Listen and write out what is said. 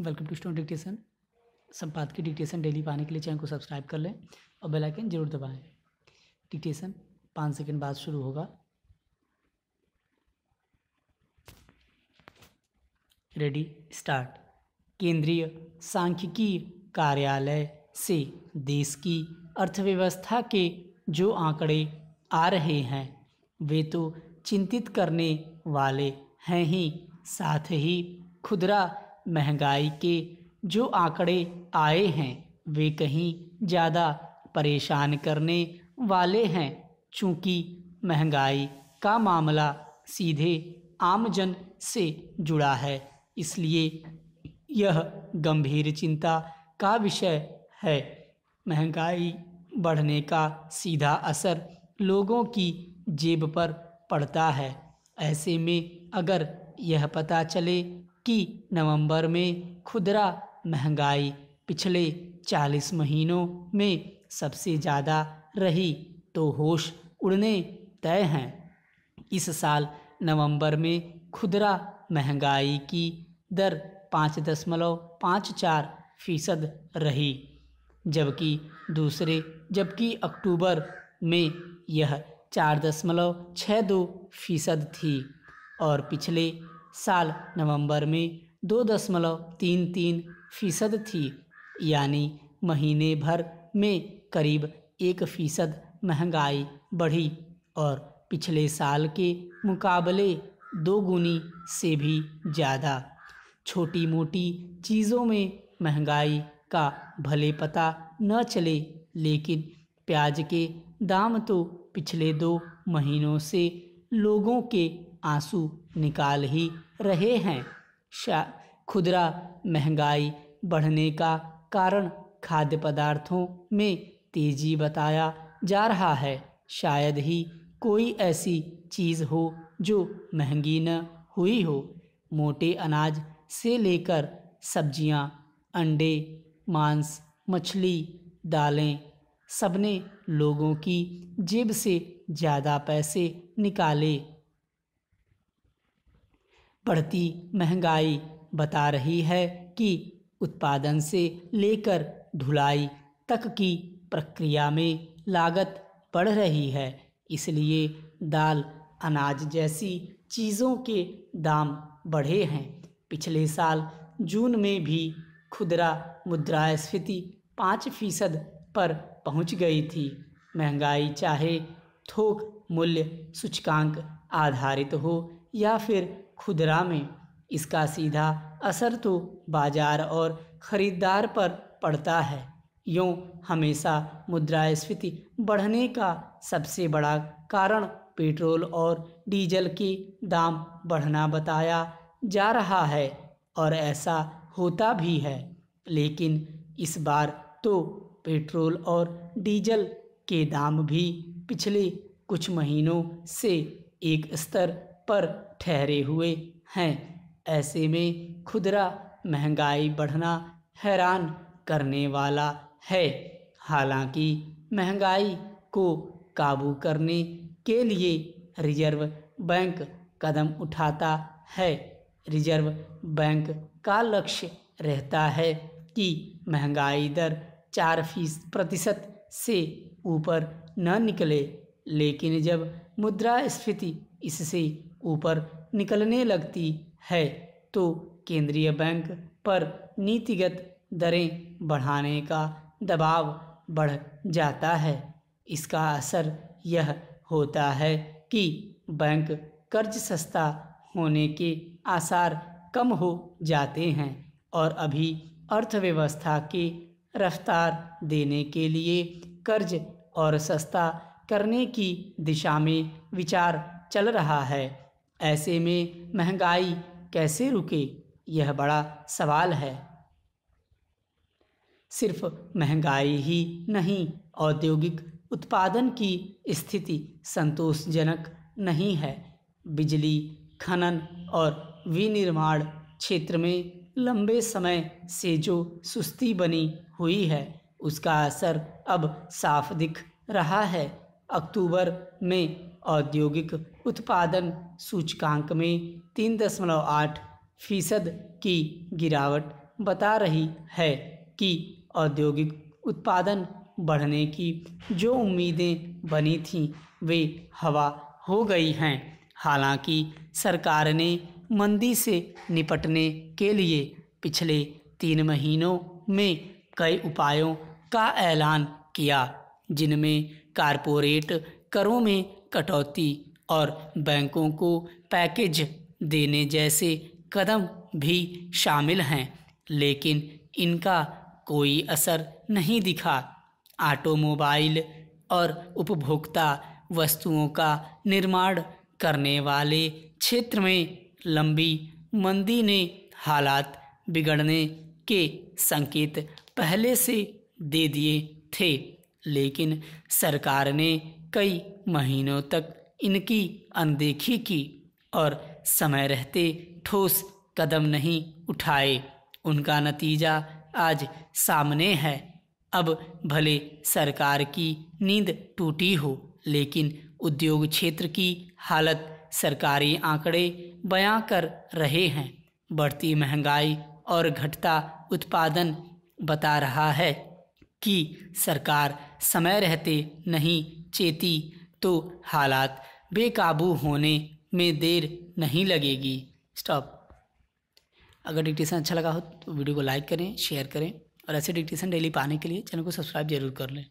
Welcome to steno dictation. संपाद की dictation daily पाने के लिए चैनल को सब्सक्राइब कर लें और बेल आइकन ज़रूर दबाएँ। डिक्टेशन, पाँच सेकंड बाद शुरू होगा। रेडी स्टार्ट केंद्रीय सांख्यिकी कार्यालय से देश की अर्थव्यवस्था के जो आंकड़े आ रहे हैं, वे तो चिंतित करने वाले हैं ही, साथ ही खुदरा महँगाई के जो आंकड़े आए हैं, वे कहीं ज़्यादा परेशान करने वाले हैं। चूँकि महँगाई का मामला सीधे आमजन से जुड़ा है, इसलिए यह गंभीर चिंता का विषय है। महँगाई बढ़ने का सीधा असर लोगों की जेब पर पड़ता है। ऐसे में अगर यह पता चले कि नवंबर में खुदरा महँगाई पिछले चालीस महीनों में सबसे ज़्यादा रही तो होश उड़ने तय हैं। इस साल नवंबर में खुदरा महँगाई की दर पाँच दशमलव पाँच चार फ़ीसद रही, जबकि दूसरे, जबकि अक्टूबर में यह चार दशमलव छः दो फ़ीसद थी और पिछले साल नवंबर में दो दशमलव तीन तीन फ़ीसद थी, यानी महीने भर में करीब एक फ़ीसद महँगाई बढ़ी और पिछले साल के मुकाबले दो गुनी से भी ज़्यादा। छोटी मोटी चीज़ों में महँगाई का भले पता न चले, लेकिन प्याज के दाम तो पिछले दो महीनों से लोगों के आँसू निकाल ही रहे हैं। शा खुदरा महँगाई बढ़ने का कारण खाद्य पदार्थों में तेज़ी बताया जा रहा है। शायद ही कोई ऐसी चीज़ हो जो महँगी न हुई हो। मोटे अनाज से लेकर सब्ज़ियाँ, अंडे मांस मछली दालें सबने लोगों की जेब से ज़्यादा पैसे निकाले। बढ़ती महँगाई बता रही है कि उत्पादन से लेकर ढुलाई तक की प्रक्रिया में लागत बढ़ रही है। इसलिए दाल, अनाज जैसी चीज़ों के दाम बढ़े हैं। पिछले साल जून में भी खुदरा मुद्रास्फीति पाँच फ़ीसद पर पहुँच गई थी। महँगाई चाहे थोक मूल्य सूचकांक आधारित हो या फिर खुदरा में। इसका सीधा असर तो बाज़ार और ख़रीदार पर पड़ता है। यूँ हमेशा मुद्रास्फीति बढ़ने का सबसे बड़ा कारण पेट्रोल और डीजल के दाम बढ़ना बताया जा रहा है और ऐसा होता भी है। लेकिन इस बार तो पेट्रोल और डीजल के दाम भी पिछले कुछ महीनों से एक स्तर पर ठहरे हुए हैं। ऐसे में खुदरा महँगाई बढ़ना हैरान करने वाला है। हालाँकि महँगाई को काबू करने के लिए रिज़र्व बैंक कदम उठाता है। रिज़र्व बैंक का लक्ष्य रहता है कि महँगाई दर चार फ़ीस प्रतिशत से ऊपर न निकले, लेकिन जब मुद्रास्फीति इससे ऊपर निकलने लगती है तो केंद्रीय बैंक पर नीतिगत दरें बढ़ाने का दबाव बढ़ जाता है। इसका असर यह होता है कि बैंक कर्ज सस्ता होने के आसार कम हो जाते हैं और अभी अर्थव्यवस्था की रफ्तार देने के लिए कर्ज और सस्ता करने की दिशा में विचार चल रहा है। ऐसे में महँगाई कैसे रुके? यह बड़ा सवाल है। सिर्फ़ महँगाई ही नहीं, औद्योगिक उत्पादन की स्थिति संतोषजनक नहीं है। बिजली, खनन और विनिर्माण क्षेत्र में लंबे समय से जो सुस्ती बनी हुई है, उसका असर अब साफ़ दिख रहा है। अक्टूबर में औद्योगिक उत्पादन सूचकांक में तीन दशमलव आठ फ़ीसद की गिरावट बता रही है कि औद्योगिक उत्पादन बढ़ने की जो उम्मीदें बनी थीं, वे हवा हो गई हैं। हालाँकि सरकार ने मंदी से निपटने के लिए पिछले तीन महीनों में कई उपायों का ऐलान किया, जिनमें कारपोरेट करों में कटौती और बैंकों को पैकेज देने जैसे कदम भी शामिल हैं, लेकिन इनका कोई असर नहीं दिखा। ऑटोमोबाइल और उपभोक्ता वस्तुओं का निर्माण करने वाले क्षेत्र में लंबी मंदी ने हालात बिगड़ने के संकेत पहले से दे दिए थे, लेकिन सरकार ने कई महीनों तक इनकी अनदेखी की और समय रहते ठोस कदम नहीं उठाए। उनका नतीजा आज सामने है। अब भले सरकार की नींद टूटी हो, लेकिन उद्योग क्षेत्र की हालत सरकारी आंकड़े बयां कर रहे हैं। बढ़ती महँगाई और घटता उत्पादन बता रहा है कि सरकार समय रहते नहीं चेती तो हालात बेकाबू होने में देर नहीं लगेगी। स्टॉप। अगर डिक्टेशन अच्छा लगा हो तो वीडियो को लाइक करें, शेयर करें और ऐसे डिक्टेशन डेली पाने के लिए चैनल को सब्सक्राइब ज़रूर कर लें।